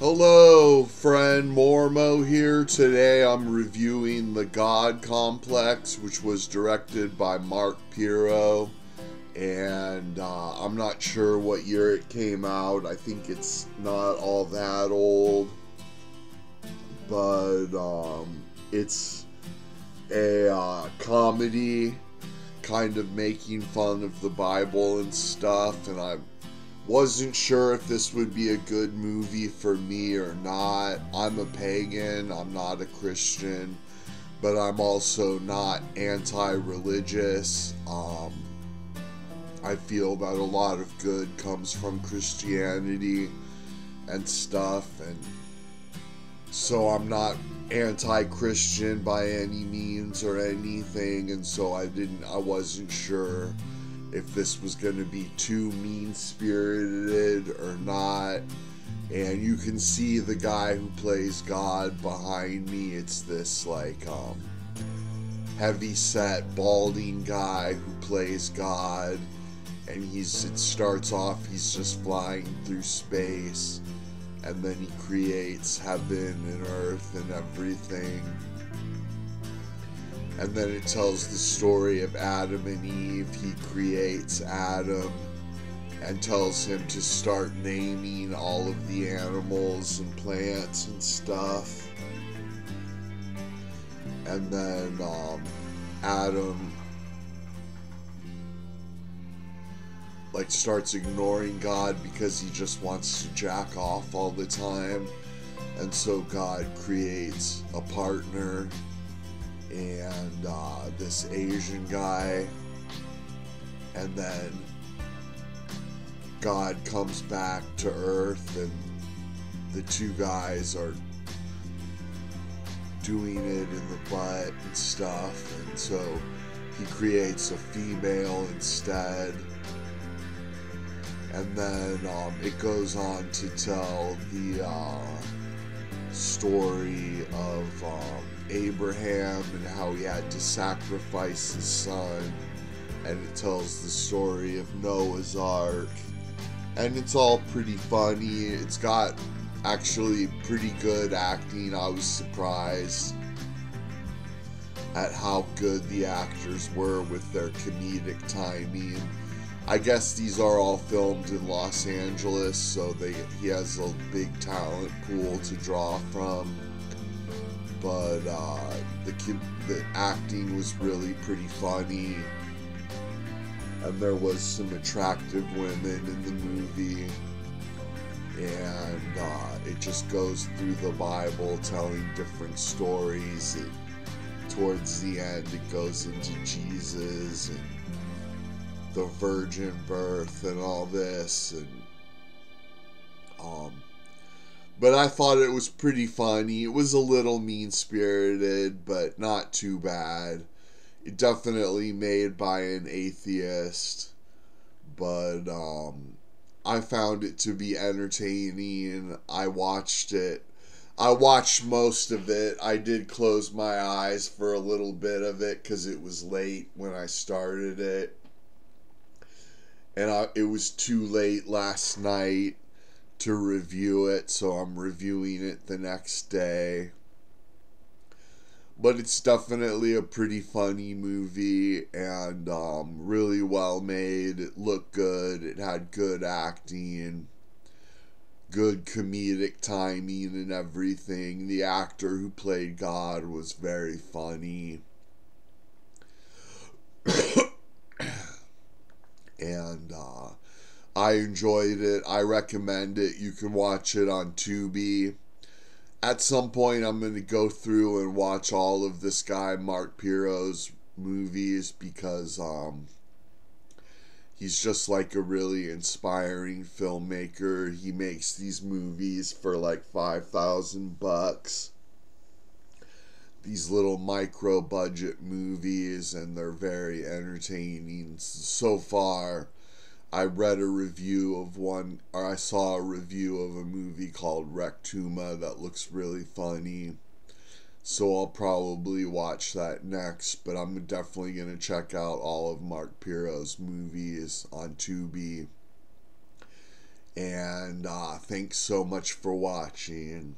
Hello, friend Mormo here. Today I'm reviewing The God Complex, which was directed by Mark Pirro. And uh, I'm not sure what year it came out. I think it's not all that old. But um, it's a uh, comedy, kind of making fun of the Bible and stuff. And I wasn't sure if this would be a good movie for me or not. I'm a pagan, I'm not a Christian, but I'm also not anti religious. Um, I feel that a lot of good comes from Christianity and stuff, and so I'm not anti Christian by any means or anything, and so I didn't, I wasn't sure if this was going to be too mean spirited or not. And you can see the guy who plays God behind me. It's this like um, heavy set, balding guy who plays God. And he's it starts off he's just flying through space and then he creates heaven and earth and everything and then it tells the story of Adam and Eve. He creates Adam and tells him to start naming all of the animals and plants and stuff. And then um, Adam like starts ignoring God because he just wants to jack off all the time. And so God creates a partner and uh, this Asian guy, and then God comes back to Earth, and the two guys are doing it in the butt and stuff, and so he creates a female instead. And then um, it goes on to tell the uh, story of um, Abraham and how he had to sacrifice his son. And it tells the story of Noah's Ark. And it's all pretty funny. It's got actually pretty good acting. I was surprised at how good the actors were with their comedic timing. I guess these are all filmed in Los Angeles, so they he has a big talent pool to draw from but uh, the the acting was really pretty funny, and there was some attractive women in the movie, and uh, it just goes through the Bible, telling different stories. It, towards the end, it goes into Jesus and the virgin birth and all this, and um but I thought it was pretty funny. It was a little mean spirited, but not too bad. It definitely made by an atheist, but um, I found it to be entertaining. I watched it. I watched most of it. I did close my eyes for a little bit of it because it was late when I started it. And I, it was too late last night to review it, so I'm reviewing it the next day. But it's definitely a pretty funny movie and um, really well made. It looked good. It had good acting, good comedic timing, and everything. The actor who played God was very funny. and uh, I enjoyed it. I recommend it. You can watch it on Tubi. At some point, I'm going to go through and watch all of this guy, Mark Pirro's movies, because um, he's just like a really inspiring filmmaker. He makes these movies for like 5,000 bucks. These little micro budget movies, and they're very entertaining so far I read a review of one, or I saw a review of a movie called Rectuma that looks really funny. So I'll probably watch that next, but I'm definitely going to check out all of Mark Pirro's movies on Tubi. And uh, thanks so much for watching.